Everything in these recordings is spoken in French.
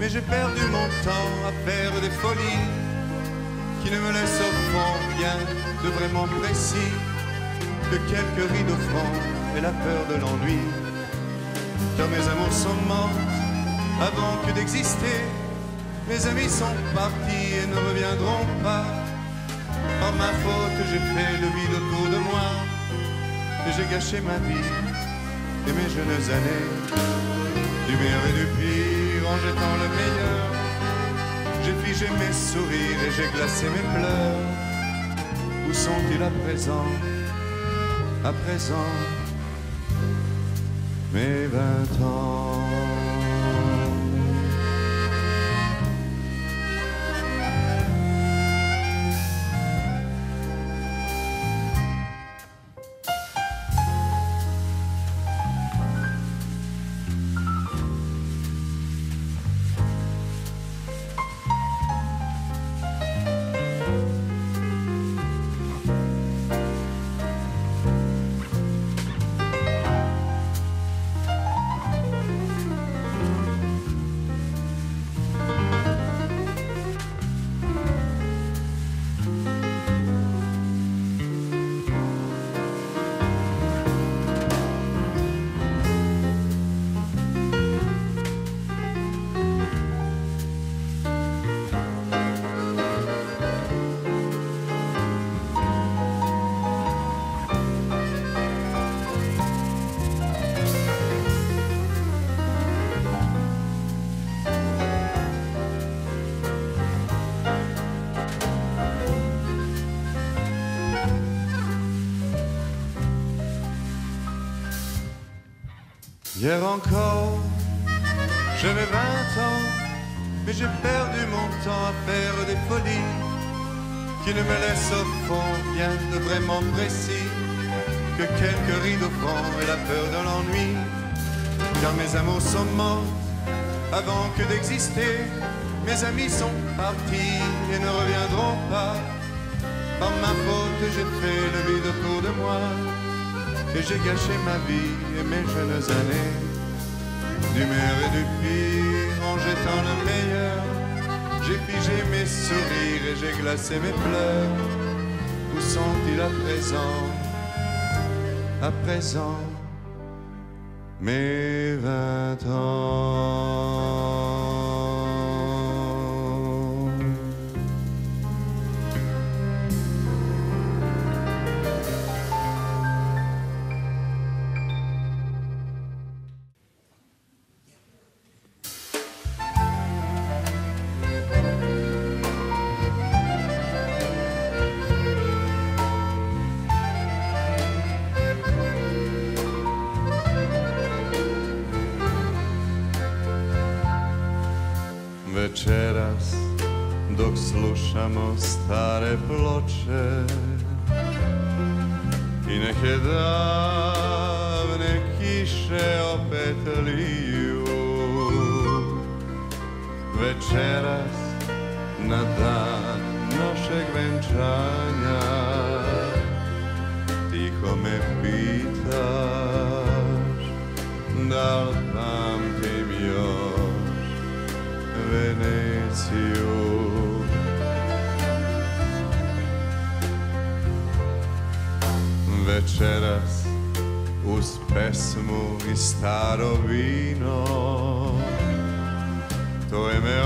Mais j'ai perdu mon temps à faire des folies qui ne me laissent au fond rien de vraiment précis que quelques rides au front et la peur de l'ennui. Car mes amours sont mortes avant que d'exister. Mes amis sont partis et ne reviendront pas. Par ma faute, j'ai fait le vide autour de moi. Et j'ai gâché ma vie et mes jeunes années. Du meilleur et du pire en le meilleur. J'ai figé mes sourires et j'ai glacé mes pleurs. Où sont-ils à présent? À présent, mes vingt ans. Hier encore, j'avais 20 ans, mais j'ai perdu mon temps à faire des folies qui ne me laissent au fond rien de vraiment précis que quelques rides au fond et la peur de l'ennui. Car mes amours sont morts avant que d'exister, mes amis sont partis et ne reviendront pas. Par ma faute, j'ai fait le vide autour de moi et j'ai gâché ma vie et mes jeunes années, du meilleur et du pire en jetant le meilleur. J'ai figé mes sourires et j'ai glacé mes pleurs. Où sont-ils à présent? À présent, mes vingt ans. Večeras dok slušamo stare ploče. I neke davne kiše opet liju. Večeras na dan našeg venčanja Tiho me pitaš da li pamtim još Veneciju. Večeras uz pesmu i staro vino Tvoje me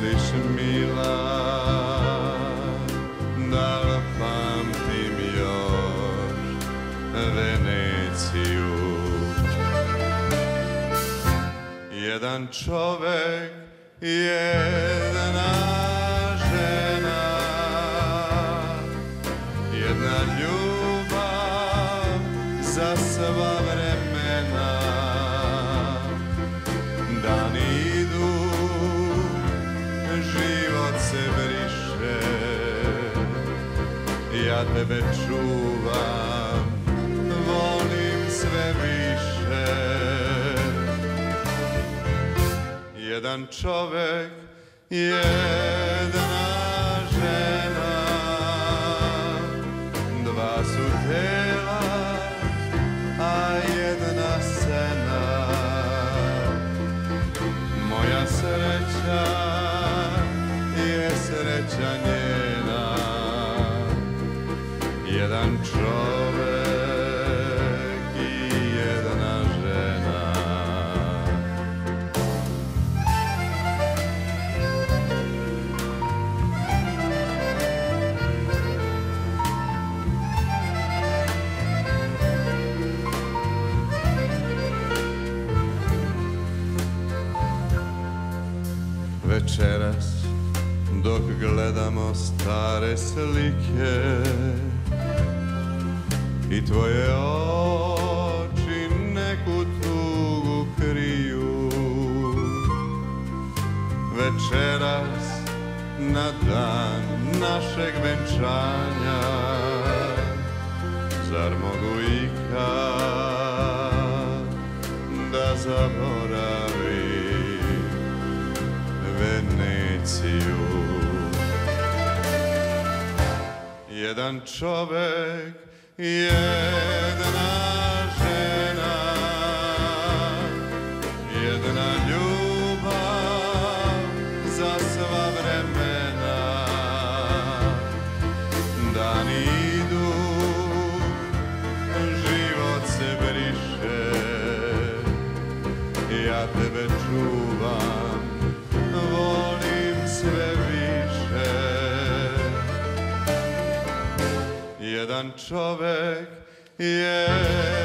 misliš mila Da li pamtim još Veneciju. Jedan čovek Jedna žena Jedna ljubav Za sva vremena Tebe čuvam Volim sve više. Jedan čovek jedna dok gledamo stare slike. I tvoje oči neku tugu kriju. Večeras na dan našeg venčanja Zar mogu ikad da zaboravim Veneciju Jedan čovek, jedna człowiek jest.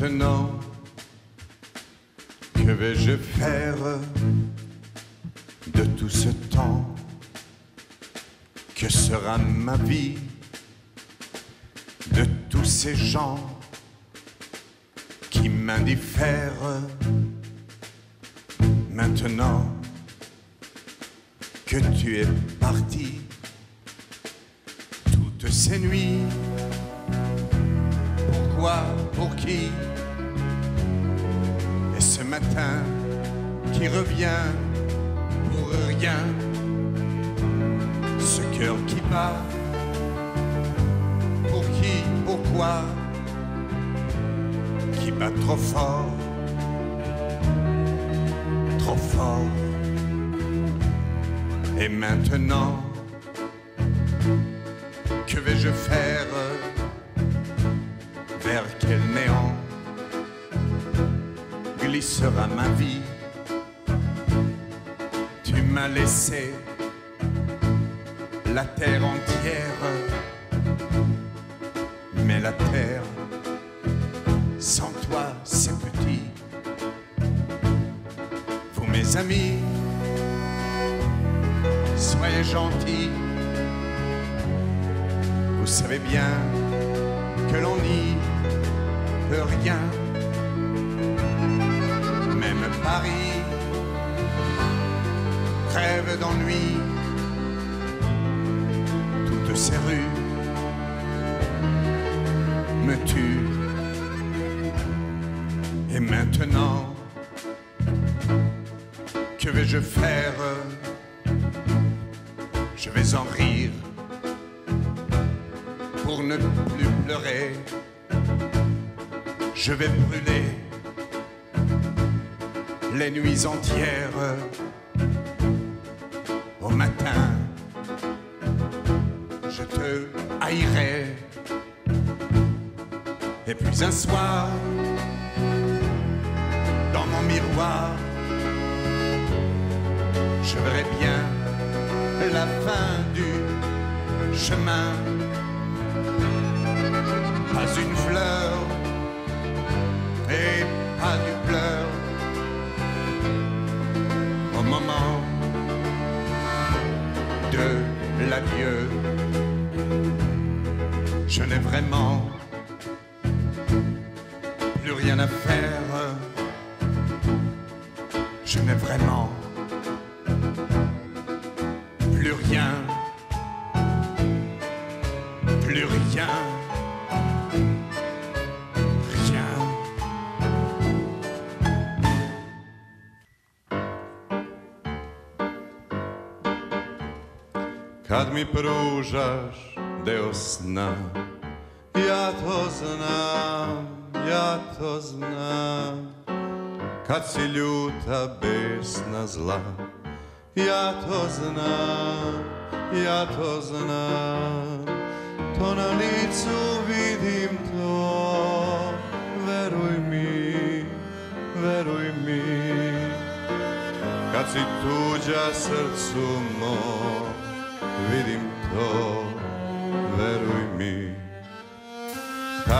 Maintenant, que vais-je faire de tout ce temps Que sera ma vie de tous ces gens qui m'indiffèrent Maintenant que tu es parti toutes ces nuits pour qui? Et ce matin qui revient pour rien, ce cœur qui bat, pour qui, pourquoi, qui bat trop fort, trop fort. Et maintenant, que vais-je faire? Glissera ma vie. Tu m'as laissé la terre entière, mais la terre sans toi c'est petit. Vous mes amis, soyez gentils, vous savez bien que l'on n'y peut rien Paris d'ennui. Toutes ces rues me tuent. Et maintenant, que vais-je faire? Je vais en rire pour ne plus pleurer. Je vais brûler les nuits entières au matin. Je te haïrai. Et puis un soir, dans mon miroir, je verrai bien la fin du chemin. Pas une fleur vraiment plus rien à faire. Je n'ai vraiment plus rien, plus rien, rien. Kad mi pružaš deo ja to znam, ja to znam. Kad si ljuta, besna, zla, ja to znam, ja to znam. To na licu vidim to, veruj mi, veruj mi. Kad si tuđa srcu mom,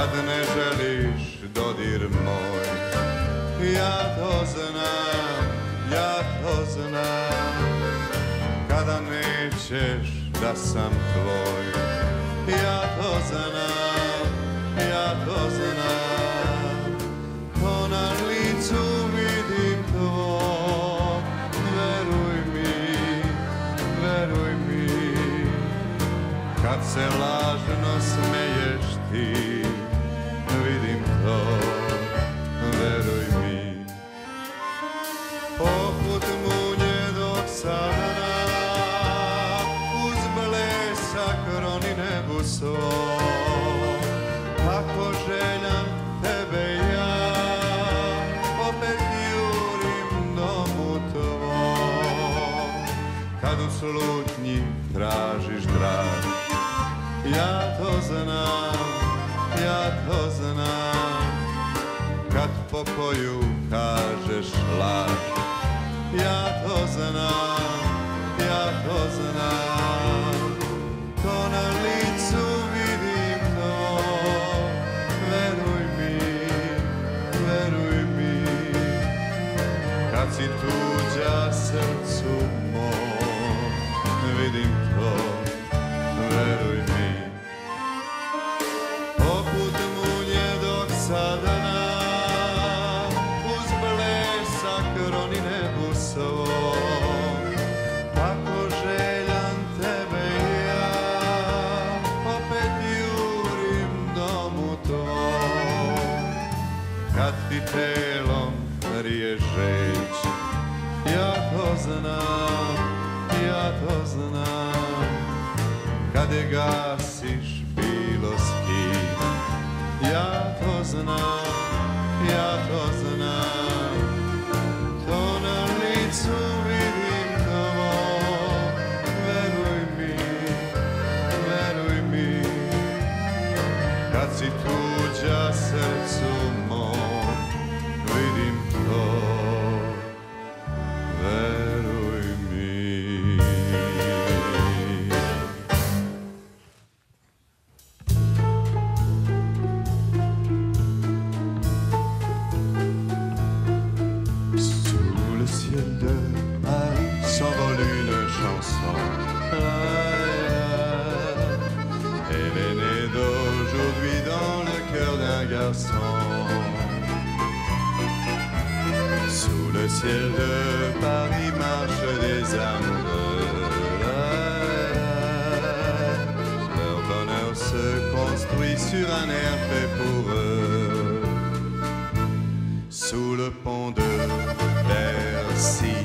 Kad ne želiš dodir moj, ja to znam, ja to znam. Kada nećeš da sam tvoj, ja to znam, ja to znam. To na licu vidim to, veruj mi, veruj mi. Kad se lažno smeješ ti, Hosanna, Yad Hosanna, Kona Litzu Vidimno, Verui mi, Verui mi, Katsitu. Gasiš bilo s kim, ja to znam, ja to znam. To na licu vidim to, veruj mi, veruj mi. Kad si tuđa srcu ciel de Paris marche des amoureux. Leur bonheur se construit sur un air fait pour eux. Sous le pont de Bercy,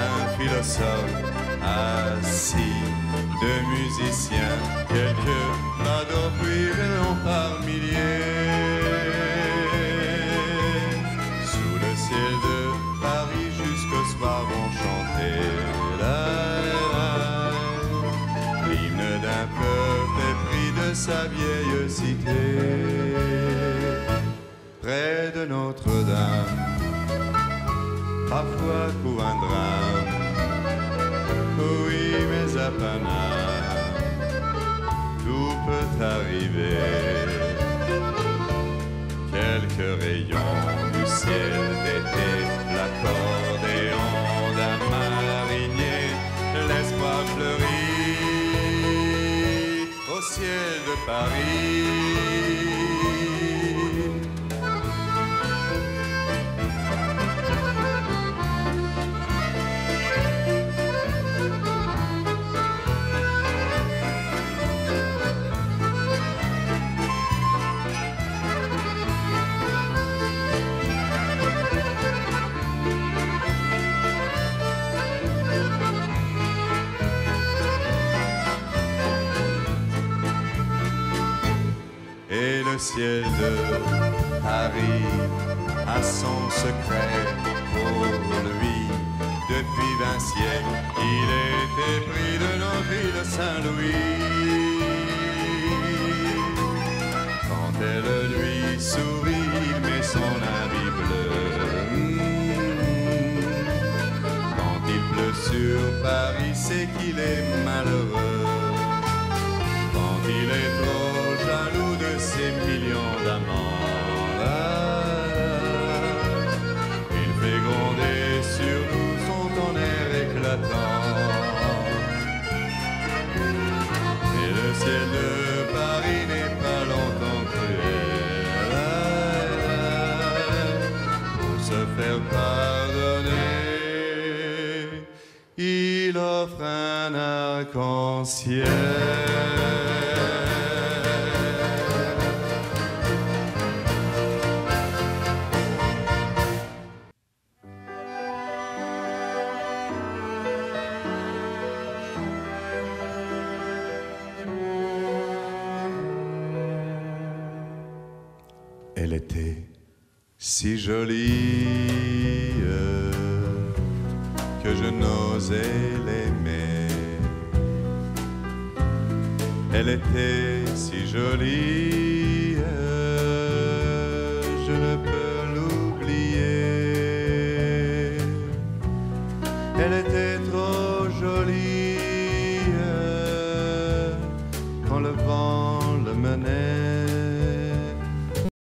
un philosophe assis, deux musiciens, sa vieille cité. Près de Notre-Dame, parfois court un drame. Oui, mais à Paname, tout peut arriver. De Paris. Le ciel de Paris a son secret pour lui. Depuis vingt siècles, il était pris de nos villes Saint-Louis. Quand elle lui sourit, il met son habit bleu. Quand il pleut sur Paris, c'est qu'il est malheureux. Quand il est trop de ses millions d'amants, il fait gronder sur nous son tonnerre éclatant. Et le ciel de Paris n'est pas longtemps cruel pour se faire pardonner. Il offre un arc-en-ciel. Elle était si jolie que je n'osais l'aimer. Elle était si jolie,